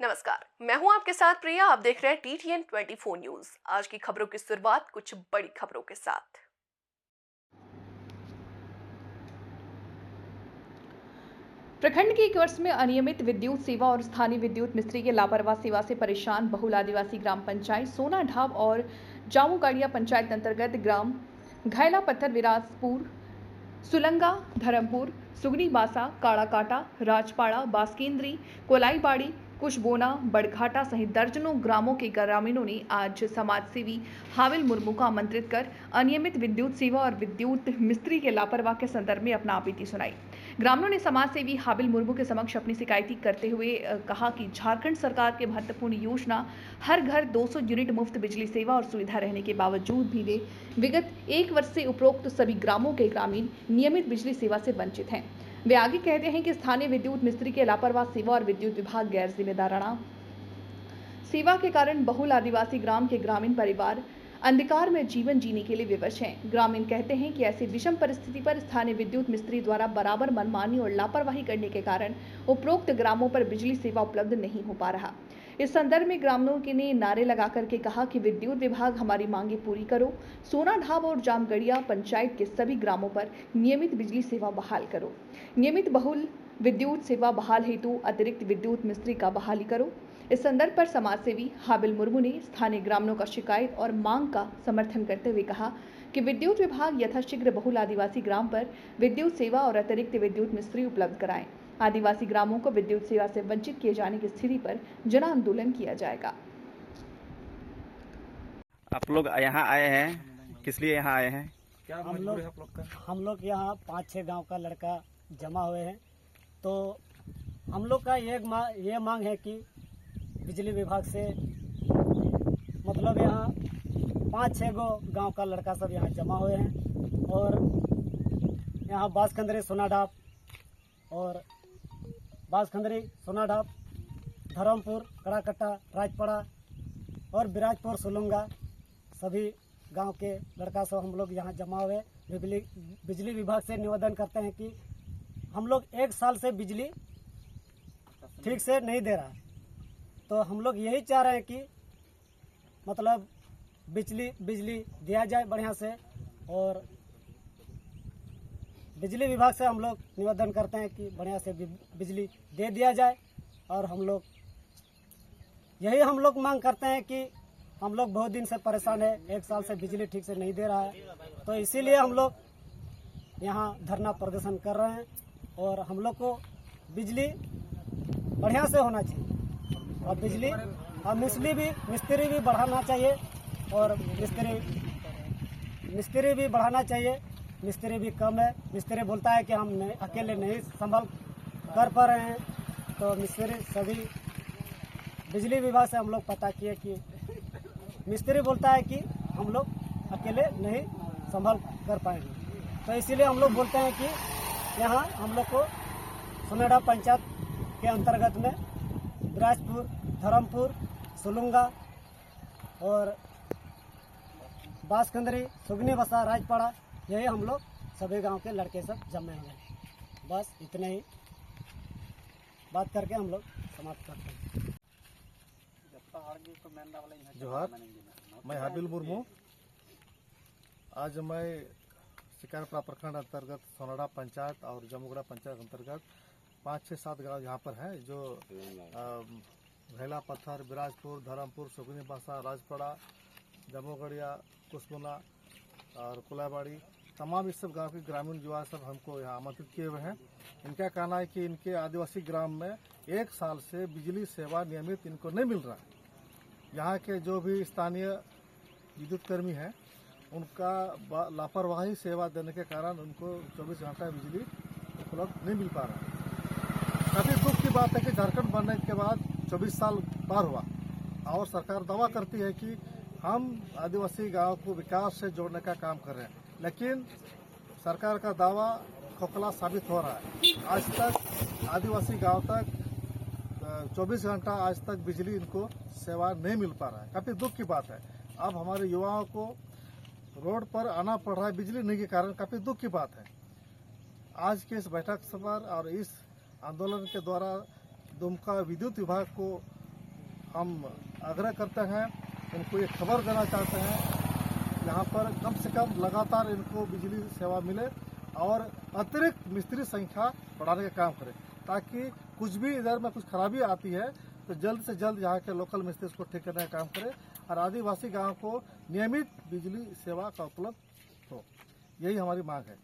नमस्कार, मैं हूँ आपके साथ प्रिया। आप देख रहे हैं T T N twenty four news आज की खबरों की शुरुआत कुछ बड़ी खबरों के साथ। प्रखंड के एक वर्ष में अनियमित विद्युत सेवा और स्थानीय विद्युत मिस्त्री के लापरवाह सेवा से परेशान बहुल आदिवासी ग्राम पंचायत सोना ढाब और जामुगाड़िया पंचायत अंतर्गत ग्राम घैला पत्थर विराजपुर सुलंगा, धर्मपुर, सुगनी बासा, काड़ाकाटा, राजपाड़ा, बासकेंद्री, कोलाईबाड़ी कुशबोना बड़घाटा सहित दर्जनों ग्रामों के ग्रामीणों ने आज समाजसेवी हाविल मुर्मू को आमंत्रित कर अनियमित विद्युत सेवा और विद्युत मिस्त्री के लापरवाह के संदर्भ में अपना आपीति सुनाई। ग्रामीणों ने समाजसेवी हाबिल मुर्मू के समक्ष अपनी शिकायती करते हुए कहा कि झारखंड सरकार के महत्वपूर्ण योजना, हर घर 200 यूनिट मुफ़्त बिजली सेवा और सुविधा रहने के बावजूद भी वे विगत एक वर्ष से उपरोक्त सभी ग्रामों के ग्रामीण नियमित बिजली सेवा से वंचित हैं। वे आगे कहते हैं कि स्थानीय विद्युत मिस्त्री के लापरवाह सेवा और विद्युत विभाग गैर जिम्मेदाराना। सेवा के कारण बहुल आदिवासी ग्राम के ग्रामीण परिवार अंधकार में जीवन जीने के लिए विवश हैं। ग्रामीण कहते हैं कि ऐसी विषम परिस्थिति पर स्थानीय विद्युत मिस्त्री द्वारा बराबर मनमानी और लापरवाही करने के कारण उपरोक्त ग्रामों पर बिजली सेवा उपलब्ध नहीं हो पा रहा। इस संदर्भ में ग्रामीणों के ने नारे लगा करके कहा कि विद्युत विभाग हमारी मांगे पूरी करो। सोना ढाब और जामगढ़िया पंचायत के सभी ग्रामों पर नियमित बिजली सेवा बहाल करो। नियमित बहुल विद्युत सेवा बहाल हेतु अतिरिक्त विद्युत मिस्त्री का बहाली करो। इस संदर्भ पर समाज सेवी हाबिल मुर्मू ने स्थानीय ग्रामीणों का शिकायत और मांग का समर्थन करते हुए कहा कि विद्युत विभाग यथाशीघ्र बहुल आदिवासी ग्राम पर विद्युत सेवा और अतिरिक्त विद्युत मिस्त्री उपलब्ध कराएँ। आदिवासी ग्रामों को विद्युत सेवा से वंचित किए जाने की स्थिति पर जन आंदोलन किया जाएगा। आप लोग यहाँ आए हैं? किस लिए यहाँ आए हैं? क्या हम लोग हम लोग यहाँ पाँच छः गाँव का लड़का जमा हुए हैं। तो हम लोग का ये मा, ये मांग है कि बिजली विभाग से मतलब यहाँ पाँच छः गो गाँव का लड़का सब यहाँ जमा हुए हैं और यहाँ बासखंदरी सोनाडाप और बासखंदरी सोनाडाप धर्मपुर, कड़ाकट्टा, राजपड़ा और बिराजपुर, सुलुंगा सभी गाँव के लड़का सब हम लोग यहाँ जमा हुए बिजली बिजली विभाग से निवेदन करते हैं कि हम लोग एक साल से बिजली ठीक से नहीं दे रहा। तो हम लोग यही चाह रहे हैं कि मतलब बिजली बिजली दिया जाए बढ़िया से और बिजली विभाग से हम लोग निवेदन करते हैं कि बढ़िया से बिजली दे दिया जाए और हम लोग, यही हम लोग मांग करते हैं कि हम लोग बहुत दिन से परेशान है, एक साल से बिजली ठीक से नहीं दे रहा है। तो इसीलिए हम लोग यहाँ धरना प्रदर्शन कर रहे हैं और हम लोग को बिजली बढ़िया से होना चाहिए। और बिजली और मिस्त्री भी मिस्त्री भी बढ़ाना चाहिए और मिस्त्री मिस्त्री भी बढ़ाना चाहिए। मिस्त्री भी कम है। मिस्त्री बोलता है कि हम अकेले नहीं संभल कर पा रहे हैं। तो मिस्त्री सभी, बिजली विभाग से हम लोग पता किए कि मिस्त्री बोलता है कि हम लोग अकेले नहीं संभल कर पाएँगे। तो इसीलिए हम लोग बोलते हैं कि यहाँ हम लोग को सुनेडा पंचायत के अंतर्गत में बिराजपुर धर्मपुर, सुलुंगा और बासकंदरी सुगनी बसा, राजपाड़ा, यही हम लोग सभी गाँव के लड़के सब जमे हुए हैं। बस इतने ही। बात करके हम लोग समाप्त करते हैं। जोहार, मैं हाबिल मुर्मू। आज मैं शिकारपुरा प्रखंड अंतर्गत सोनाडा पंचायत और जमुगड़ा पंचायत अंतर्गत पाँच छः सात गाँव यहाँ पर हैं जो अम, घैला पत्थर बिराजपुर धर्मपुर सुगनी बासा राजपड़ा जमुगड़िया कुसमुना और कुलाबाड़ी तमाम इस सब गाँव के ग्रामीण युवा सब हमको यहाँ आमंत्रित किए हुए हैं। इनका कहना है कि इनके आदिवासी ग्राम में एक साल से बिजली सेवा नियमित इनको नहीं मिल रहा। है यहाँ के जो भी स्थानीय विद्युत कर्मी हैं उनका लापरवाही सेवा देने के कारण उनको 24 घंटा बिजली उपलब्ध नहीं मिल पा रहा। है काफ़ी दुख की बात है कि झारखंड बनने के बाद 24 साल पार हुआ। और सरकार दावा करती है कि हम आदिवासी गाँव को विकास से जोड़ने का काम कर रहे हैं। लेकिन सरकार का दावा खोखला साबित हो रहा है। आज तक आदिवासी गाँव तक चौबीस घंटा आज तक बिजली इनको सेवा नहीं मिल पा रहा है। काफ़ी दुख की बात है। अब हमारे युवाओं को रोड पर आना पड़ रहा है, बिजली नहीं के कारण काफ़ी दुख की बात है। आज के इस बैठक पर और इस आंदोलन के द्वारा दुमका विद्युत विभाग को हम आग्रह करते हैं इनको ये खबर देना चाहते हैं। यहाँ पर कम से कम लगातार इनको बिजली सेवा मिले और अतिरिक्त मिस्त्री संख्या बढ़ाने का काम करें, ताकि कुछ भी इधर में कुछ खराबी आती है तो जल्द से जल्द यहाँ के लोकल मिस्त्री को ठीक करने का काम करें और आदिवासी गाँव को नियमित बिजली सेवा का उपलब्ध हो। यही हमारी मांग है।